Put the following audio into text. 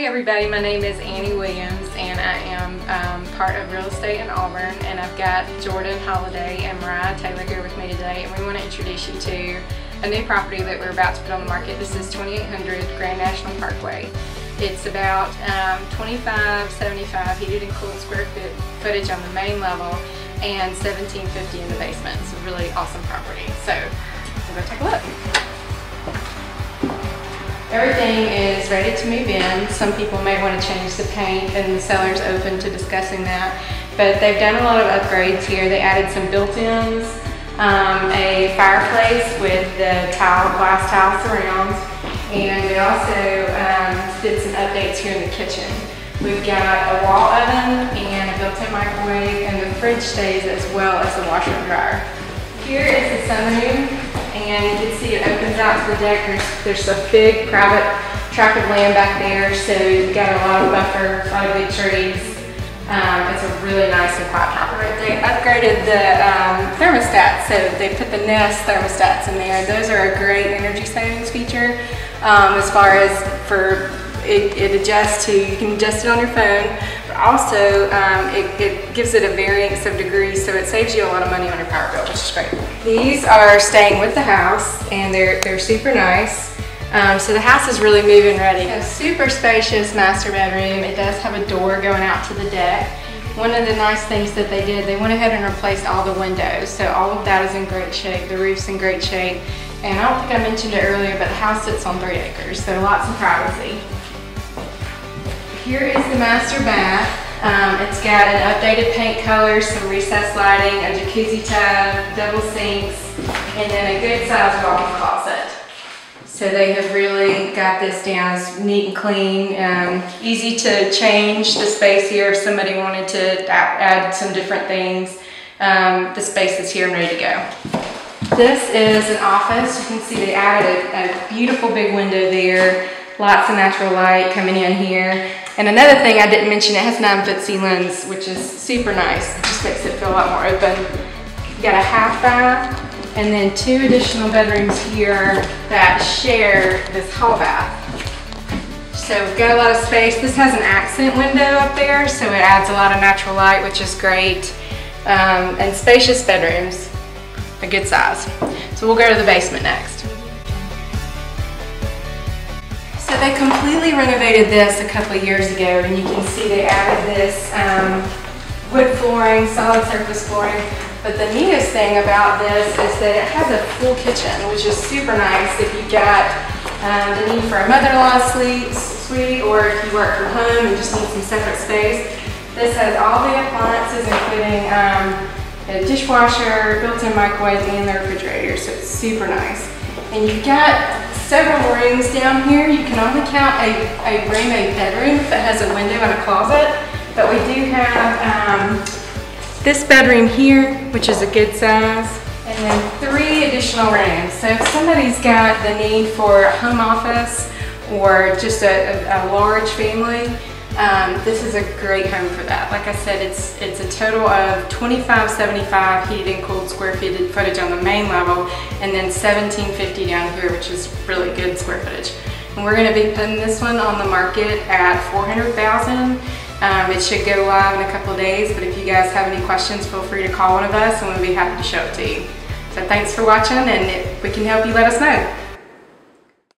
Hey everybody, my name is Annie Williams and I am um, part of Real Estate in Auburn and I've got Jordan Holiday and Mariah Taylor here with me today and we want to introduce you to a new property that we're about to put on the market. This is 2800 Grand National Parkway. It's about um, 2575 heated and cooled square foot footage on the main level and 1750 in the basement. It's a really awesome property. So we'll go take a look. Everything is ready to move in. Some people may want to change the paint and the seller's open to discussing that. But they've done a lot of upgrades here. They added some built-ins, um, a fireplace with the tile, glass tile surrounds, and we also um, did some updates here in the kitchen. We've got a wall oven and a built-in microwave, and the fridge stays as well as the washer and dryer. Here is the sunroom and you can see it opens out to the deck. There's, there's a big private tract of land back there, so you've got a lot of buffer, a lot of big trees. Um, it's a really nice and quiet property. They upgraded the um, thermostat, so they put the Nest thermostats in there. Those are a great energy savings feature um, as far as for it, it, adjusts to, you can adjust it on your phone, also um, it, it, gives it a variance of degrees, so it saves you a lot of money on your power bill, which is great. These are staying with the house, and they're, they're super nice. Um, so the house is really moving ready. A super spacious master bedroom. It does have a door going out to the deck. One of the nice things that they did, they went ahead and replaced all the windows. So all of that is in great shape. The roof's in great shape. And I don't think I mentioned it earlier, but the house sits on three acres, so lots of privacy. Here is the master bath. Um, it's got an updated paint color, some recessed lighting, a jacuzzi tub, double sinks, and then a good sized walk-in closet. So they have really got this down neat and clean, um, easy to change the space here if somebody wanted to add some different things. Um, the space is here and ready to go. This is an office. You can see they added a, a beautiful big window there. Lots of natural light coming in here. And another thing I didn't mention, it has nine foot ceilings, which is super nice. It just makes it feel a lot more open. You got a half bath and then two additional bedrooms here that share this hall bath. So we've got a lot of space. This has an accent window up there, so it adds a lot of natural light, which is great. Um, and spacious bedrooms, a good size. So we'll go to the basement next. They completely renovated this a couple of years ago and you can see they added this um, wood flooring, solid surface flooring. But the neatest thing about this is that it has a full kitchen, which is super nice if you've got um, the need for a mother-in-law suite or if you work from home and just need some separate space. This has all the appliances including um, a dishwasher, built-in microwave, and the refrigerator, so it's super nice. And you've got several rooms down here. You can only count a, a room, a bedroom, that has a window and a closet. But we do have um, this bedroom here, which is a good size, and then three additional rooms. So if somebody's got the need for a home office or just a, a, a large family, um, this is a great home for that. Like I said, it's it's a total of 2575 heated and cooled square feet footage on the main level, and then 1750 down here, which is really good square footage. And we're going to be putting this one on the market at 400,000. Um, it should go live in a couple days, but if you guys have any questions, feel free to call one of us, and we'll be happy to show it to you. So thanks for watching, and if we can help you, let us know.